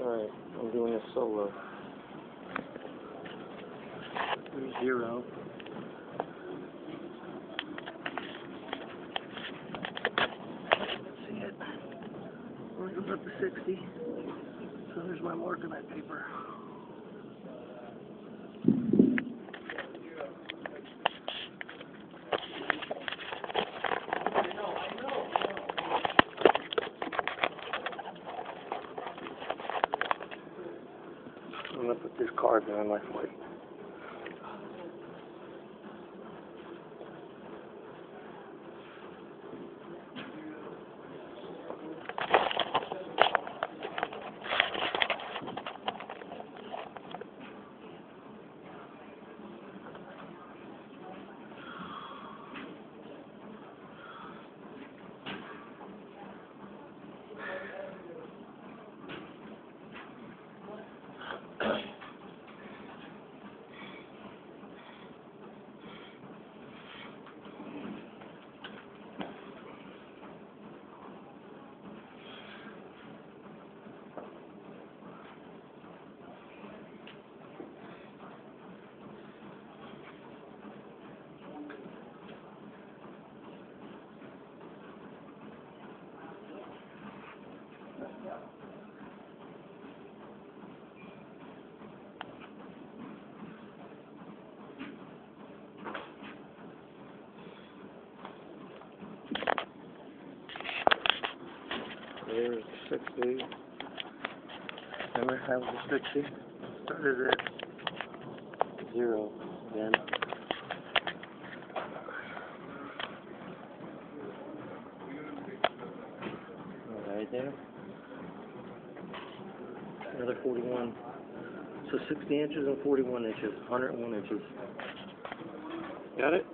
Alright, I'm doing a solo. Zero. See it? Only goes up to 60. So there's my mark on that paper. I'm gonna put this card on my foot. There's the 60. Remember how the 60? Started at zero then. Right there. Another 41. So 60 inches and 41 inches, 101 inches. Got it?